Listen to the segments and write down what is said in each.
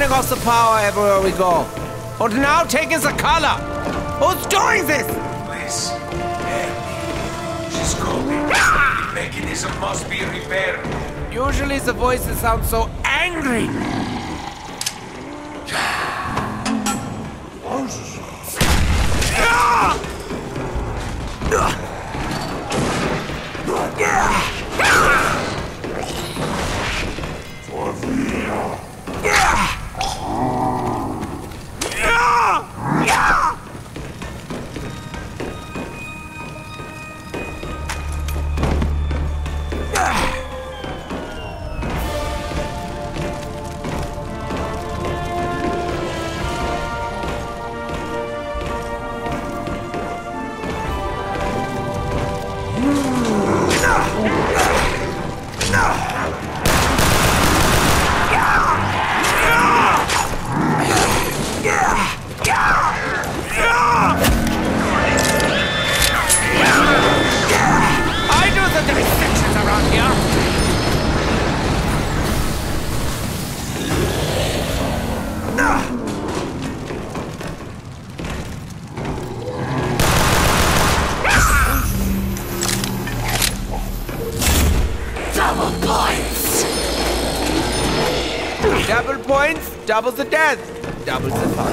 Turning off the power everywhere we go? And now taking the color? Who's doing this? Please, help me. She's calling. Ah! The mechanism must be repaired. Usually the voices sound so angry. I points, double the death, double the fun.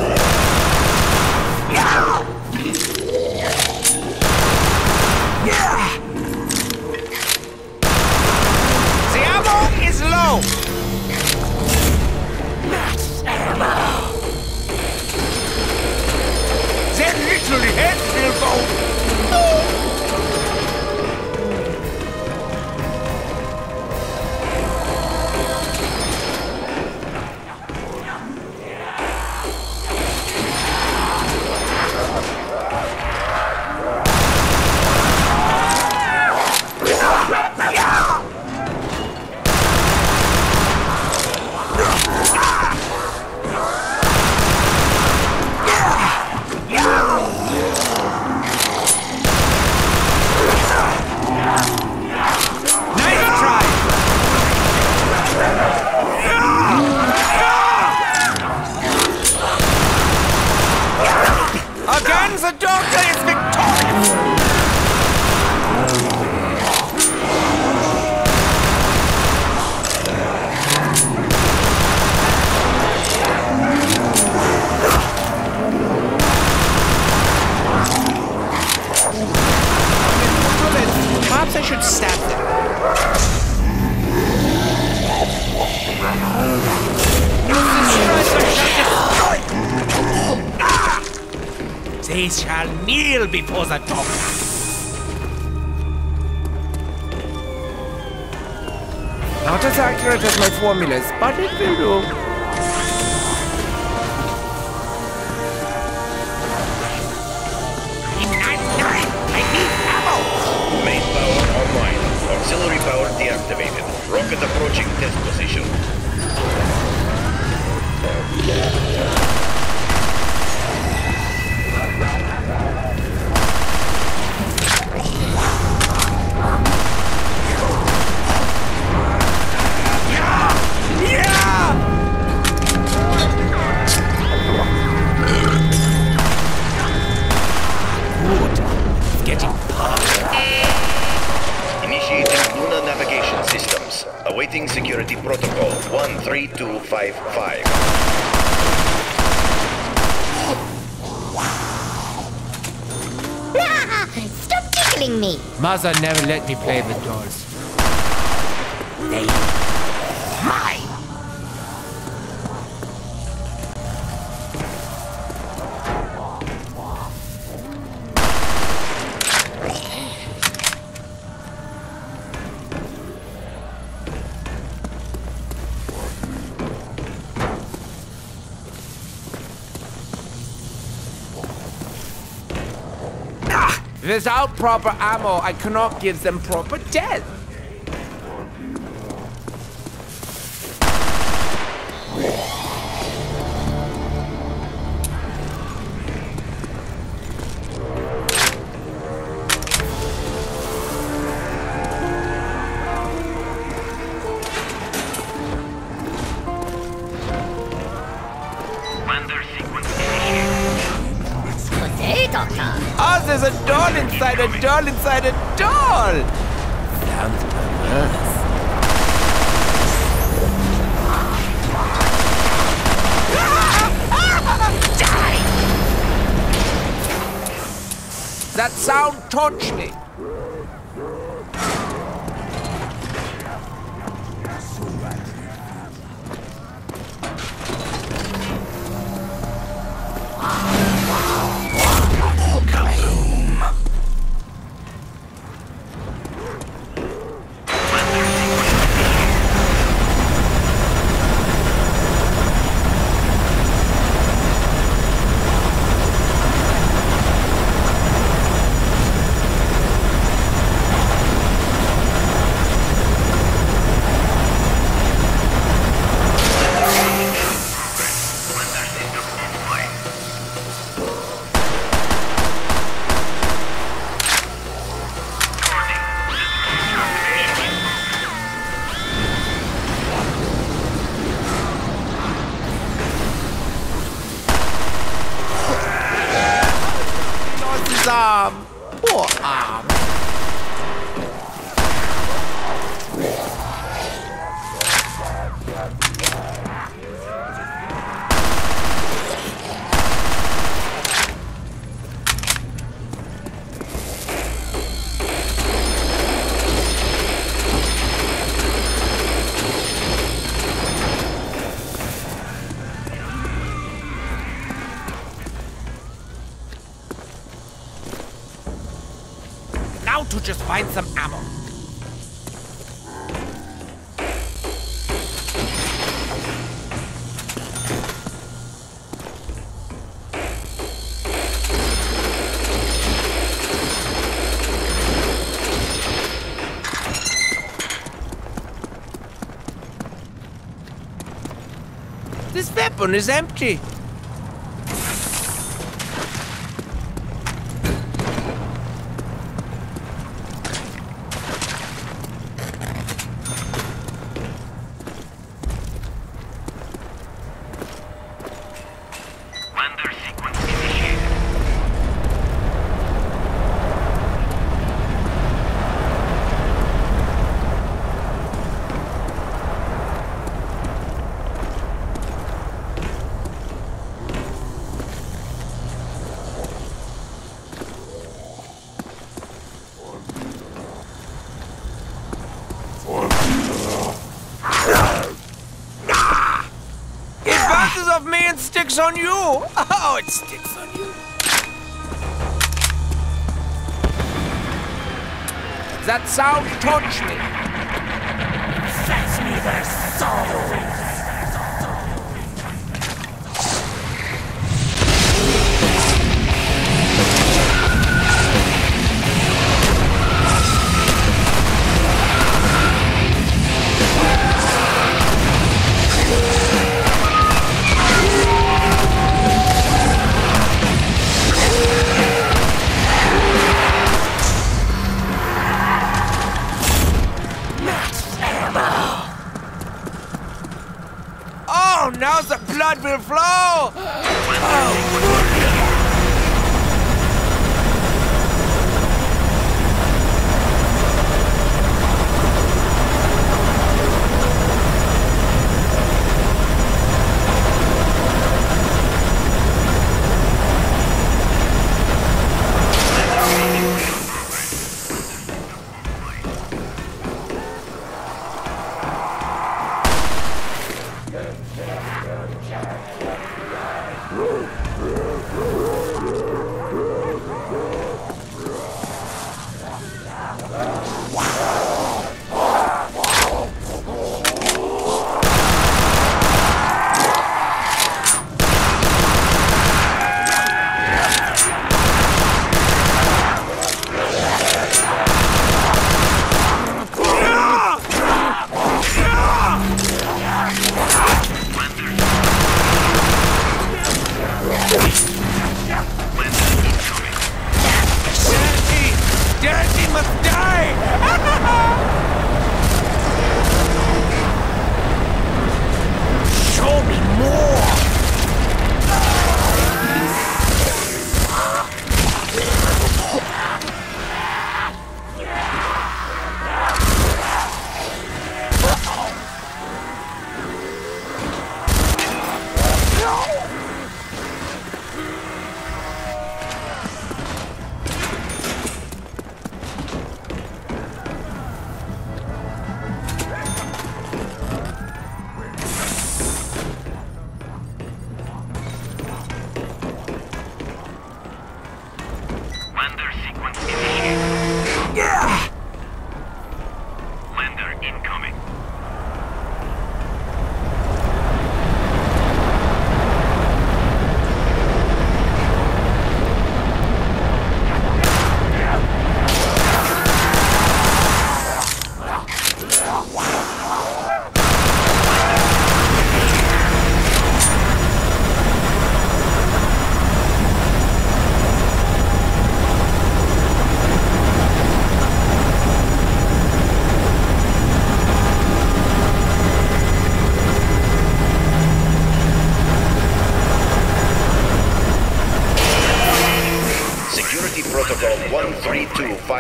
The ammo is low. That literally head will go. Rocket approaching test me! Mother never let me play with dolls. Without proper ammo, I cannot give them proper death. Touched me. To just find some ammo. This weapon is empty. On you. Oh, it sticks on you. That sound touched me. Fetch me their souls!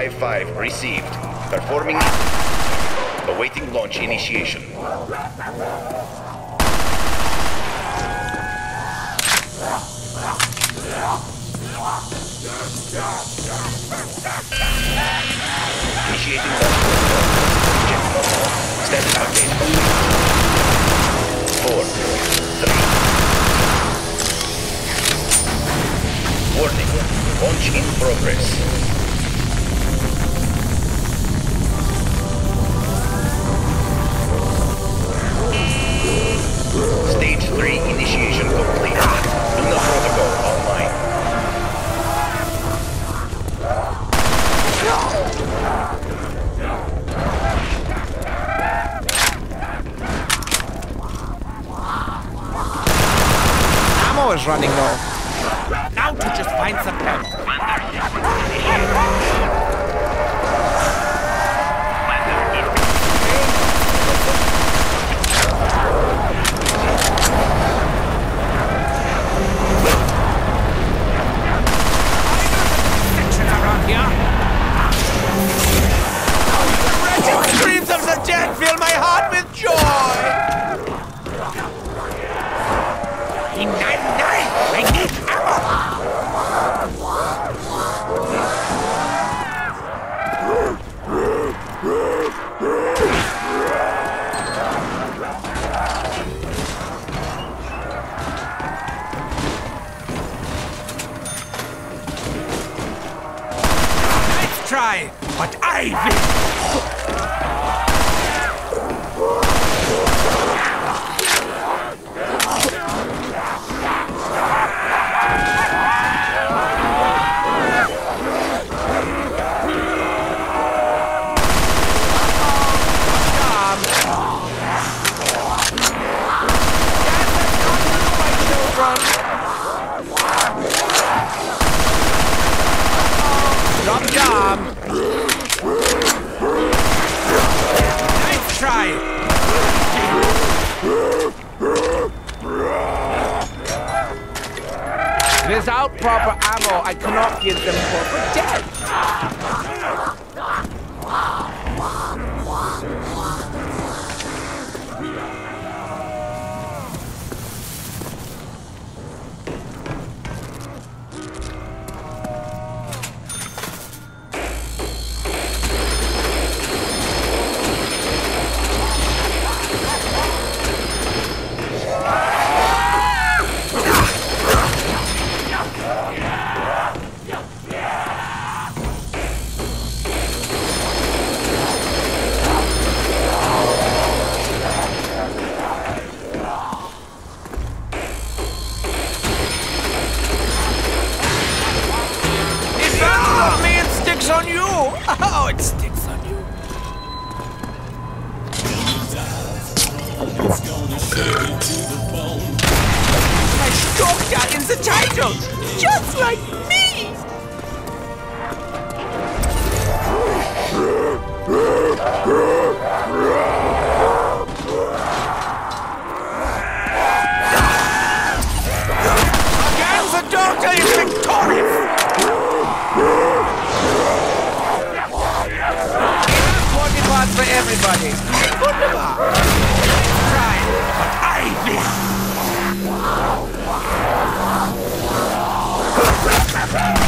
3255 received. Performing. Awaiting launch initiation. Initiating launch. Status update. Four, three. Warning. Launch in progress. Them proper death. Doctor in the just like me. The is victorious. For everybody. Wunderbar. But I win. My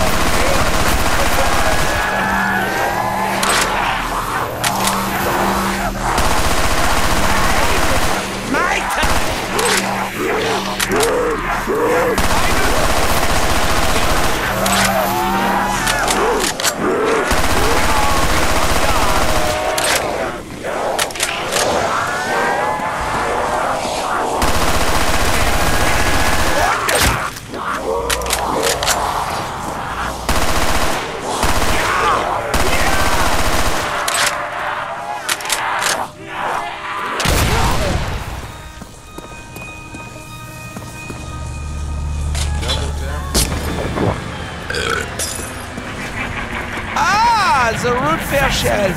fair shell.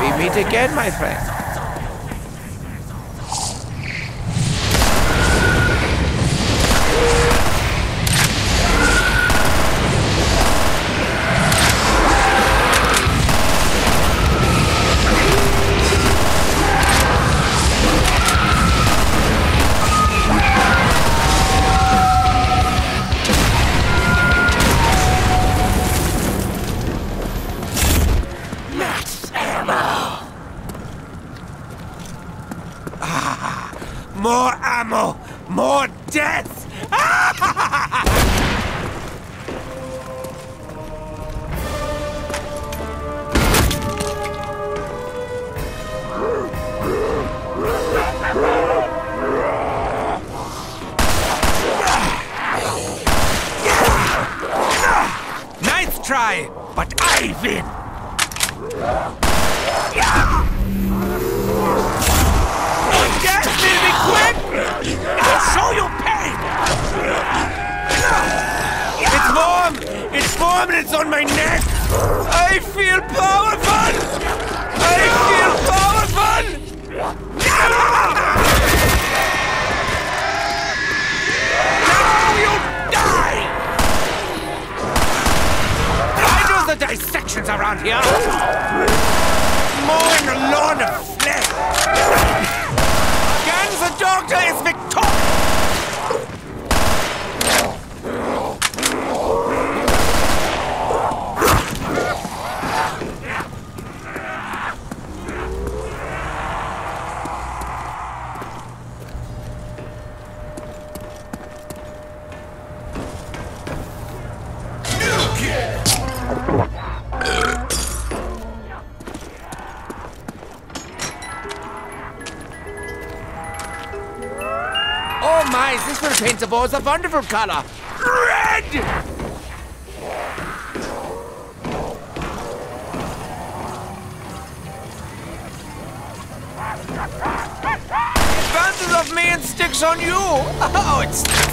We meet again, my friend. Oh my, this will paint the walls a wonderful color! Red! Bounces off me and sticks on you! Oh, it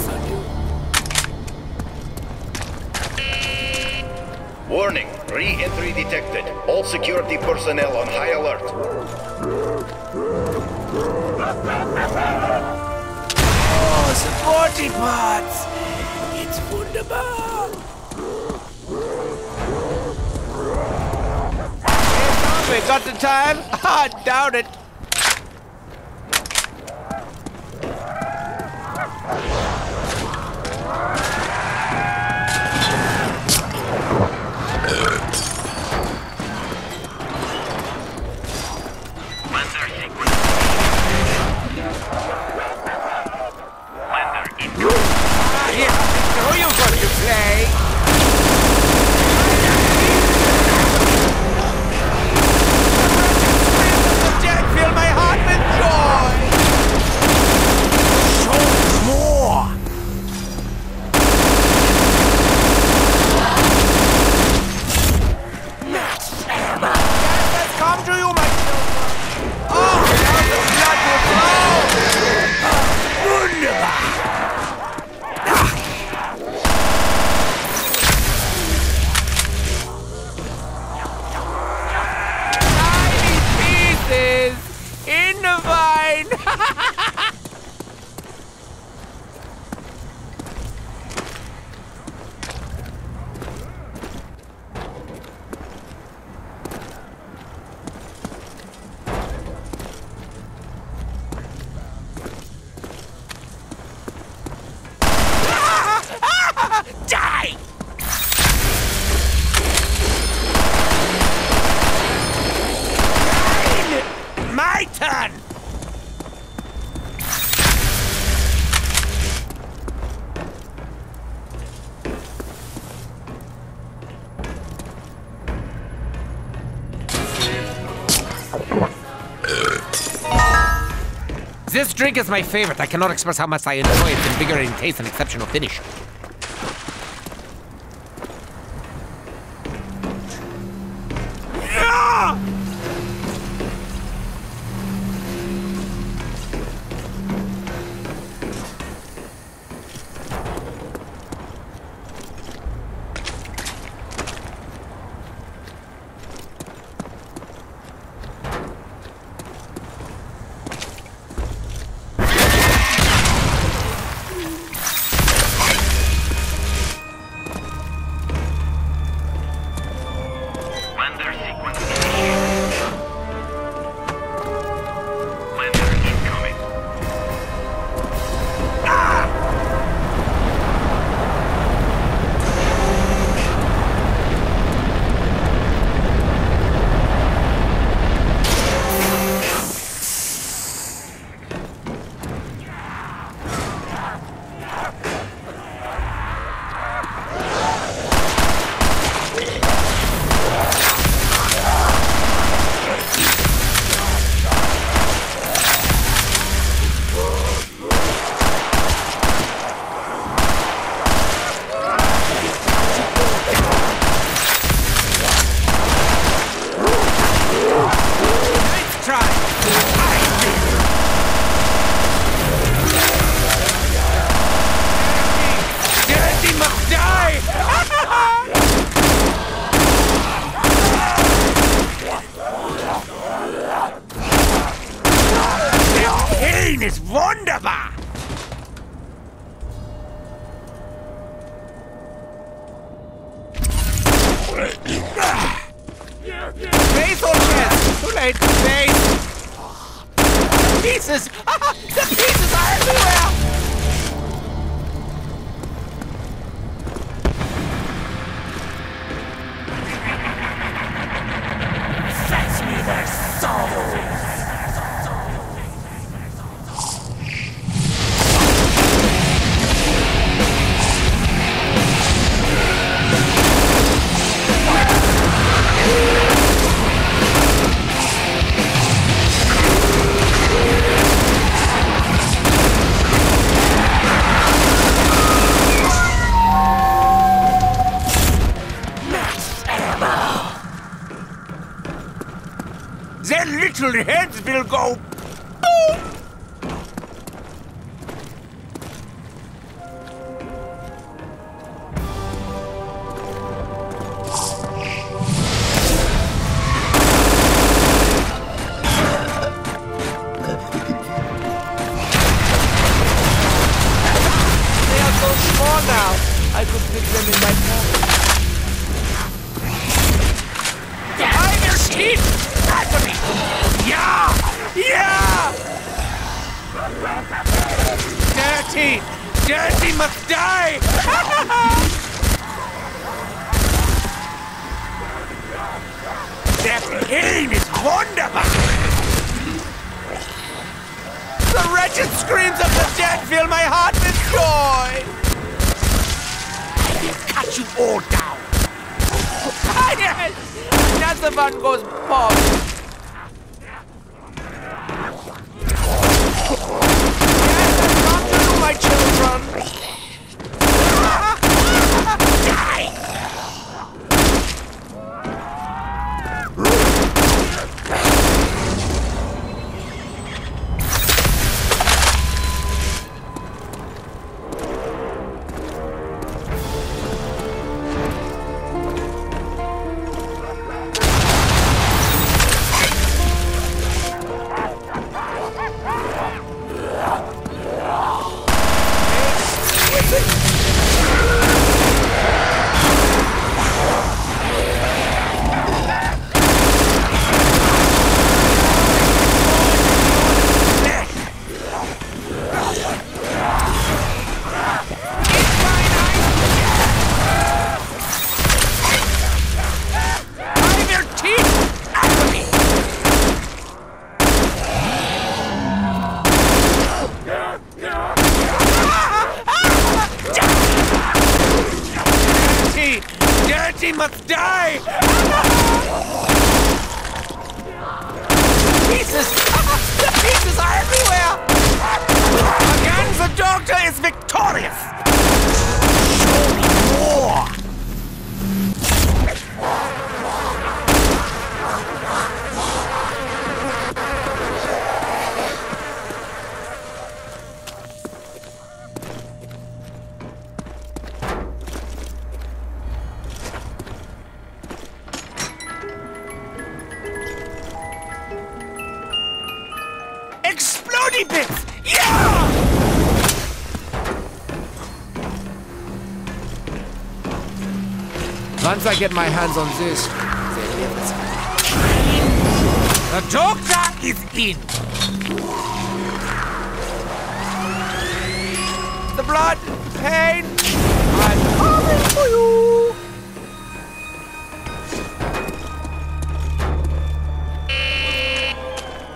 Warning, re-entry detected. All security personnel on high alert. Oh, the body parts! It's wunderbar! We got the time? I doubt it. Drink is my favorite. I cannot express how much I enjoy its invigorating taste and exceptional finish. all down. yes! the one goes pop. Yes, I've got to my children. I get my hands on this. The doctor is in. The blood, the pain. I'm coming for you.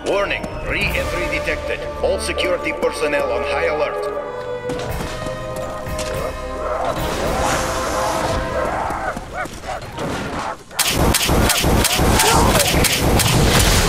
Warning, re-entry detected. All security personnel on high alert. Oh!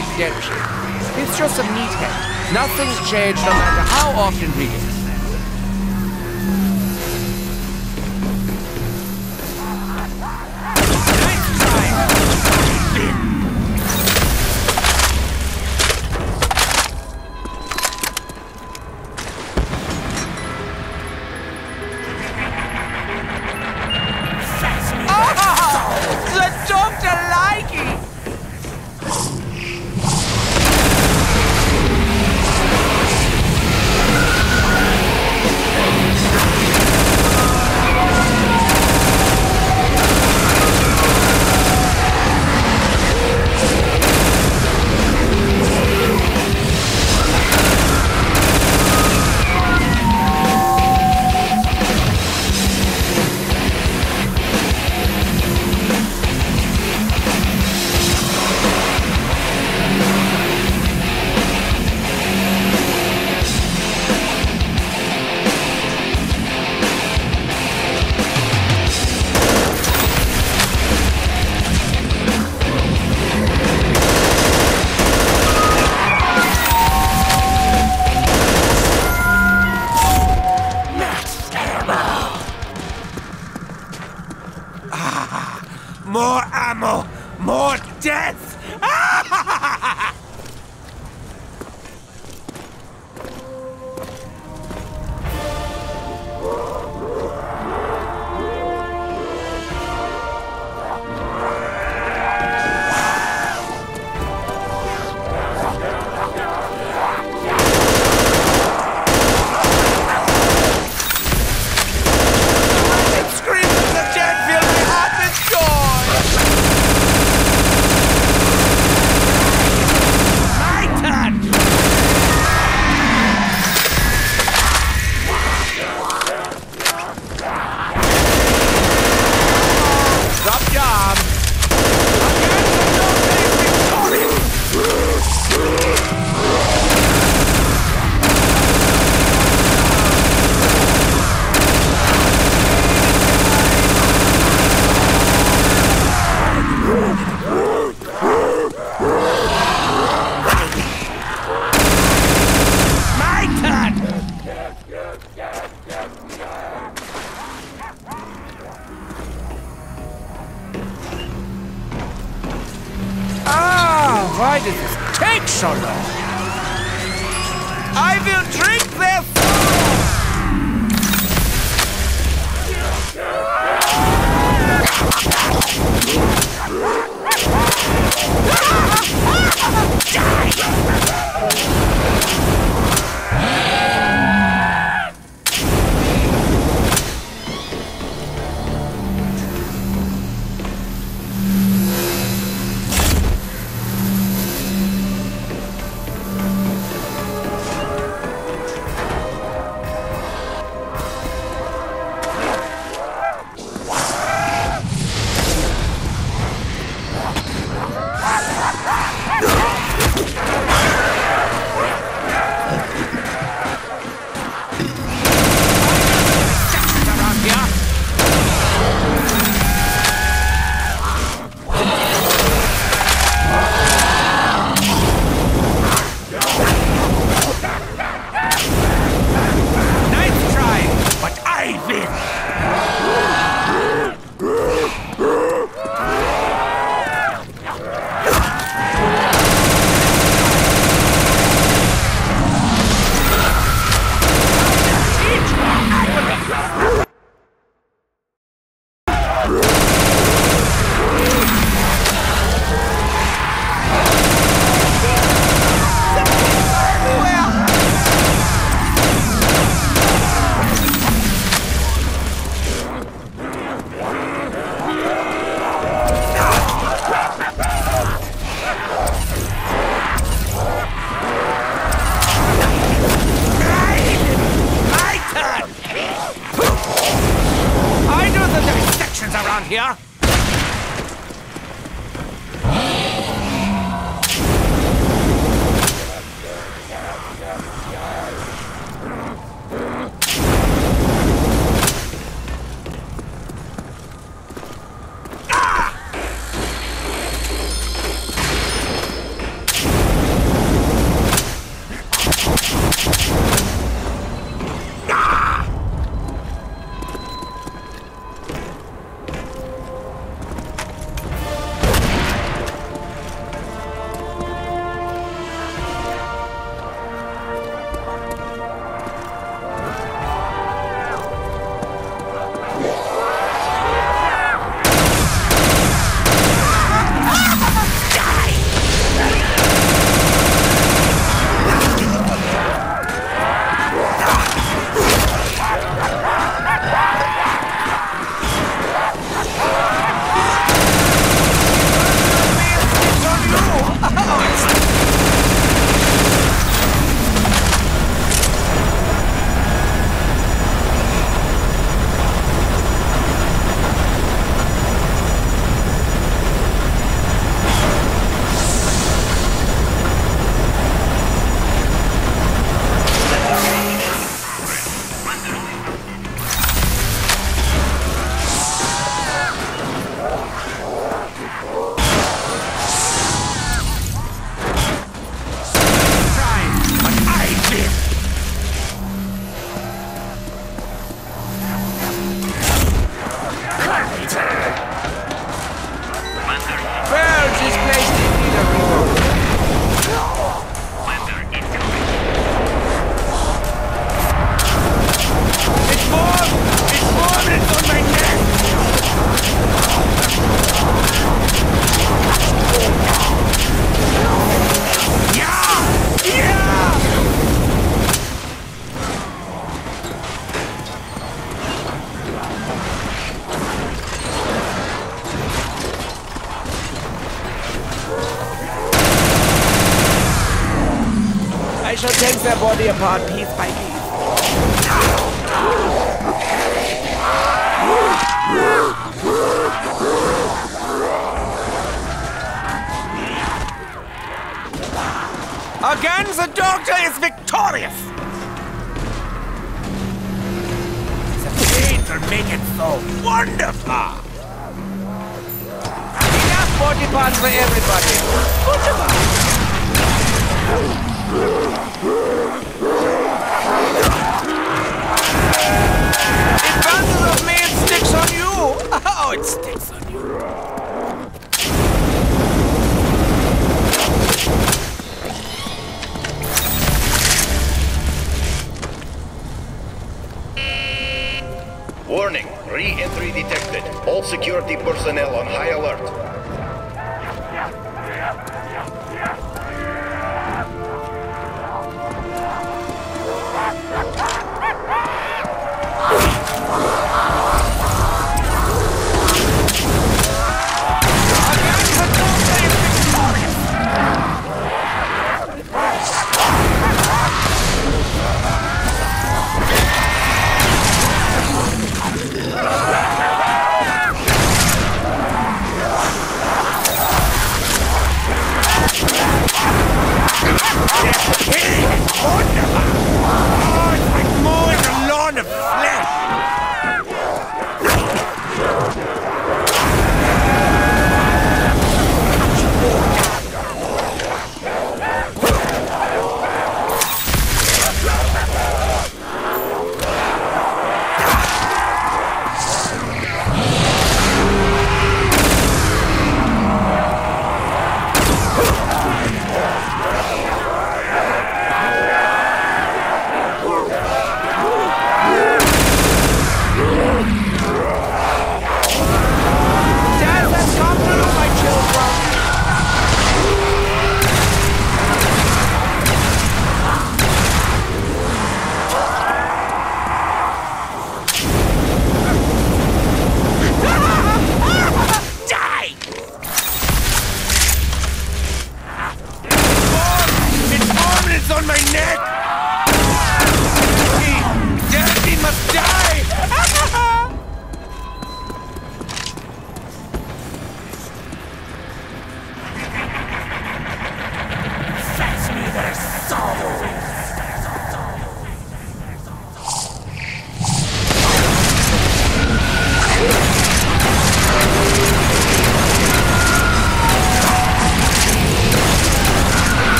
identity. It's just a meathead. Nothing's changed no matter how often we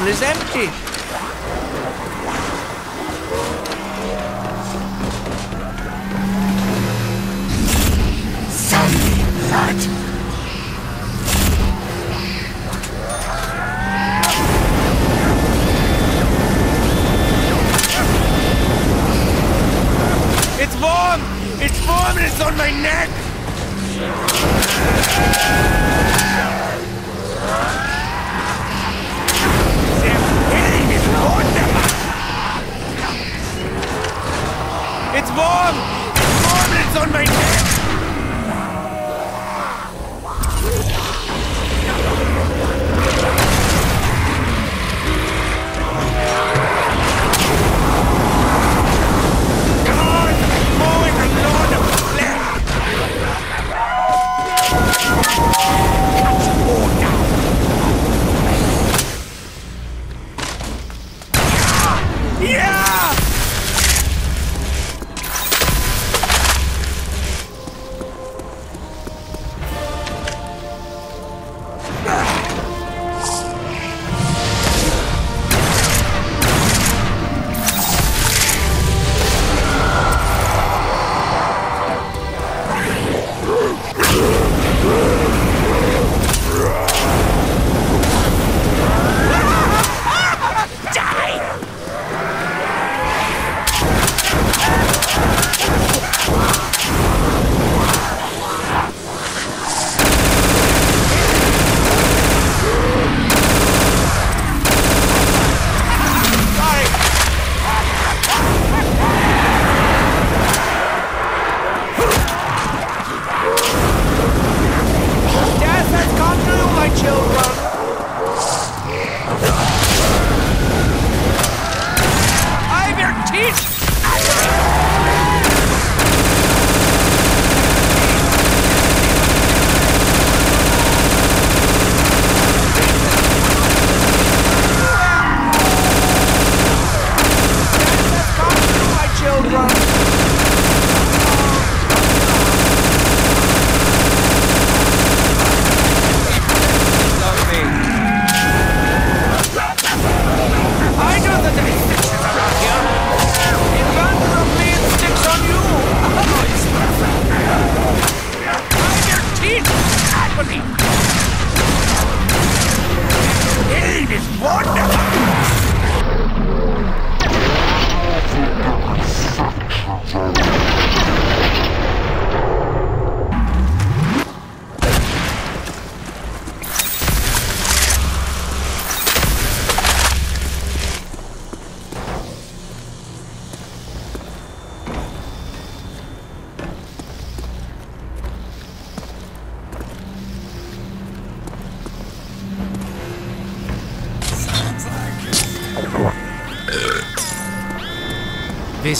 one is empty. It's warm! It's warm and it's on my neck! warm! It's warm and it's on my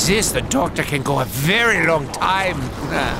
this, the doctor can go a very long time.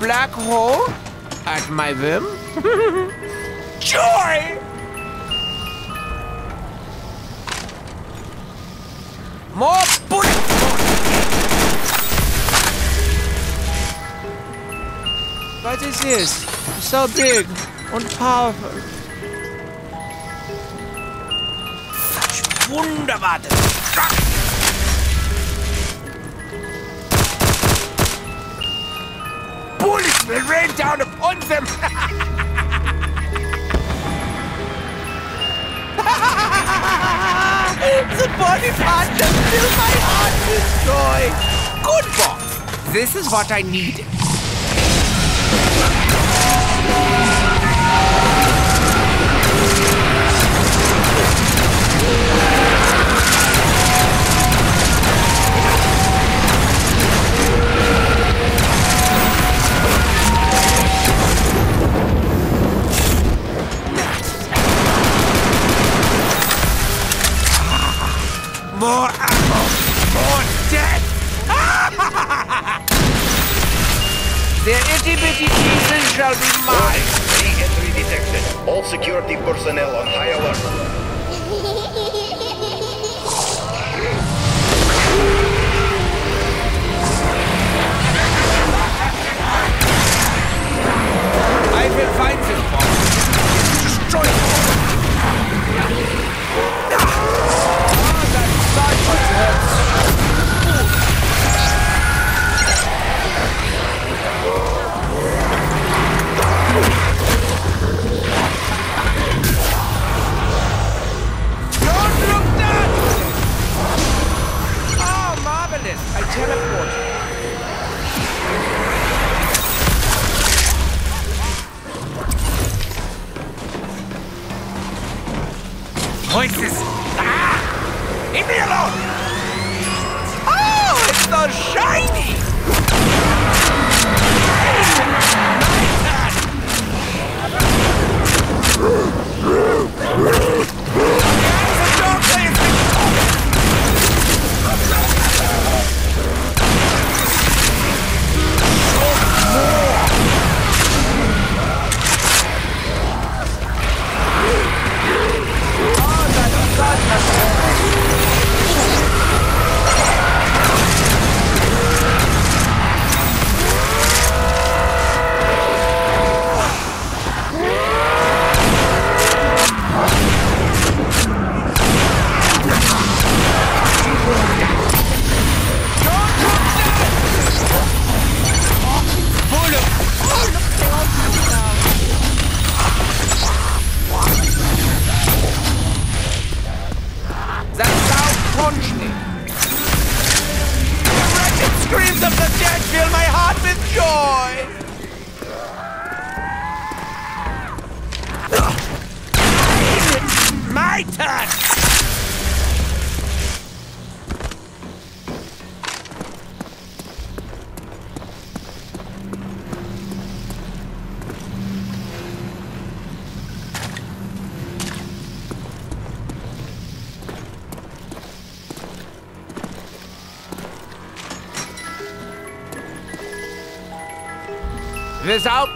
black hole? At my whim? Joy! More bullets! What is this? So big and powerful. Such wunderbare Bullets will rain down upon them! the body part just fill my heart with joy! Good boss! This is what I needed. More ammo! More death! Their itty bitty pieces shall be mine! Re-entry detected. All security personnel on high alert. I will find this boss. Destroy it teleport. Voices! Ah! Leave me alone! Oh, it's so shiny!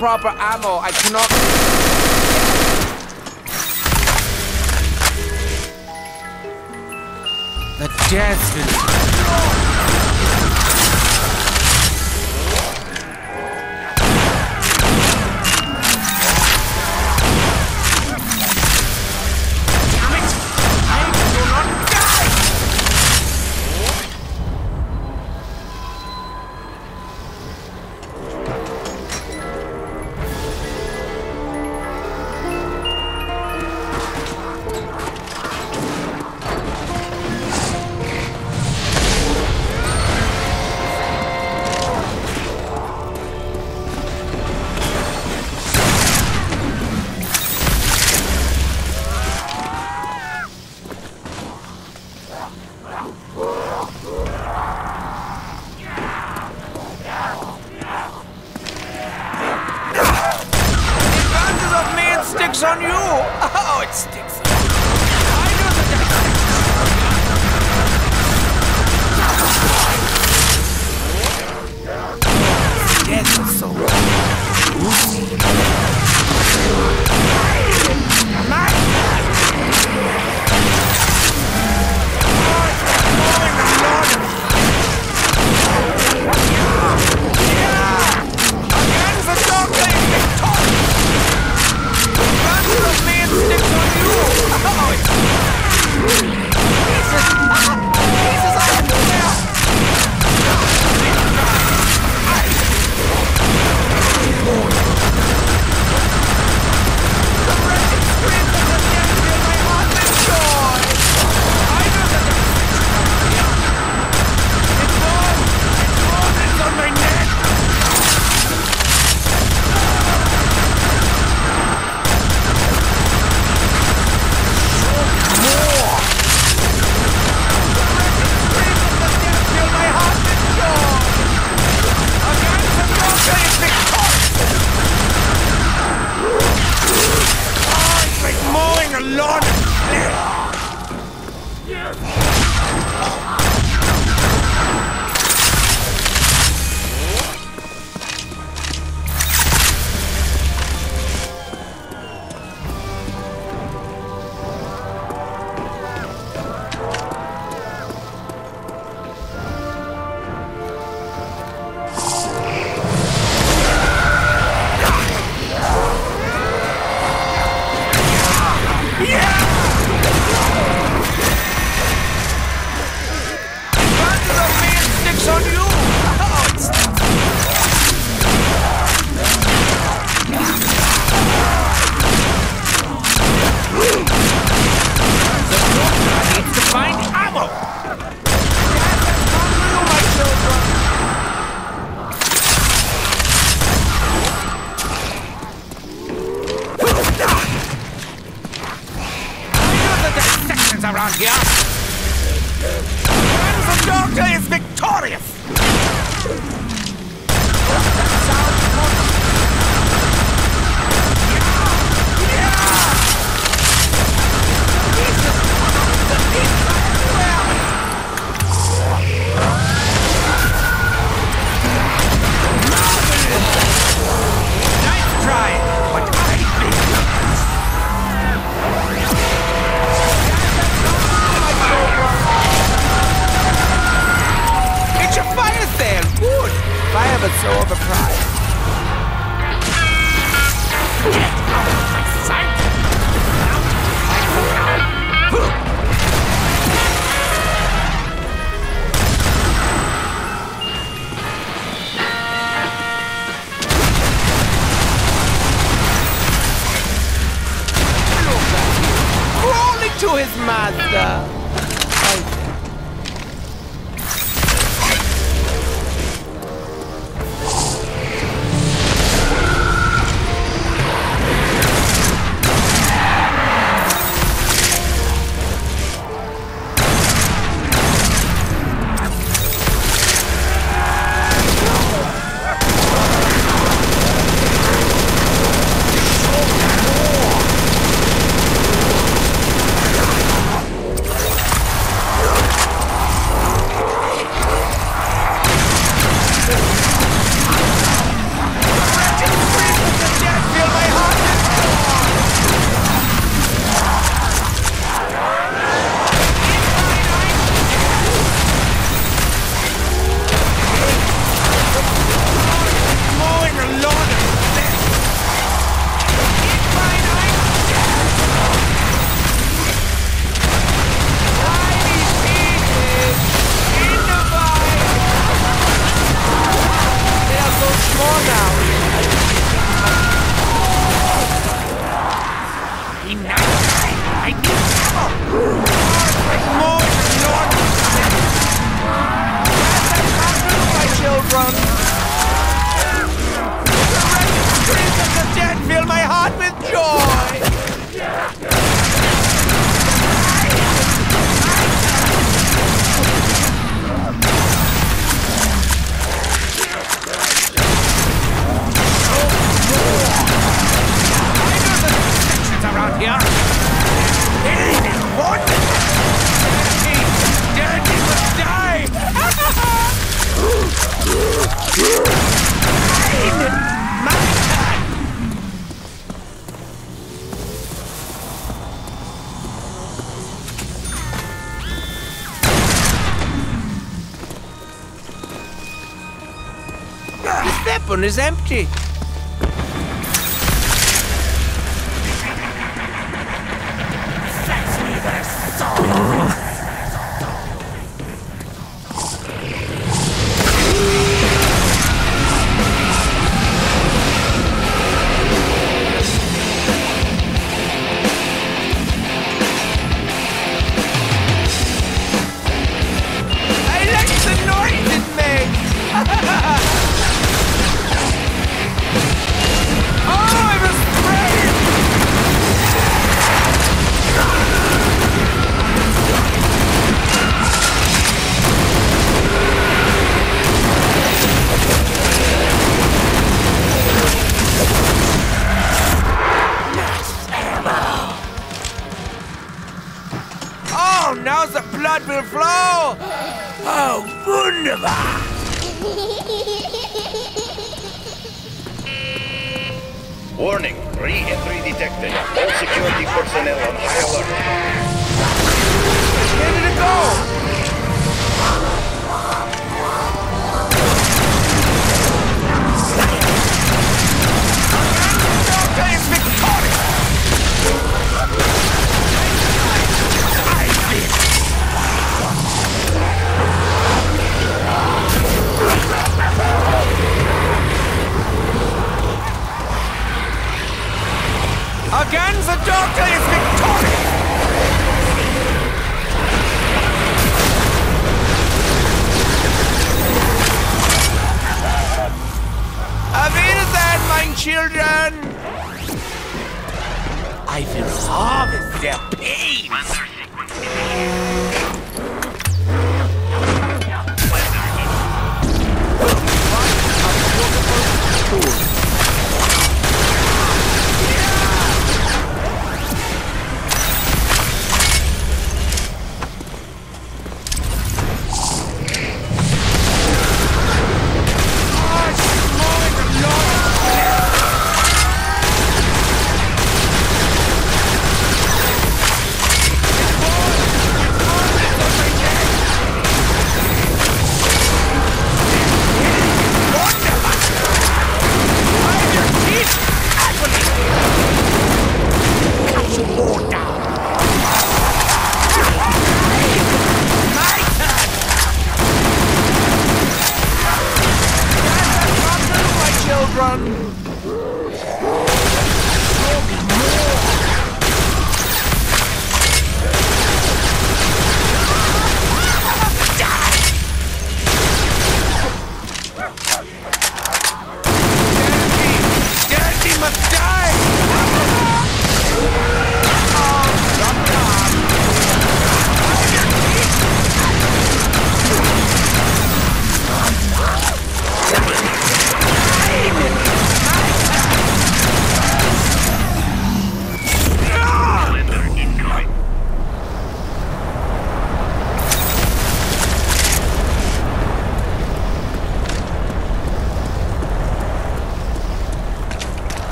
Proper ammo, I cannot. The death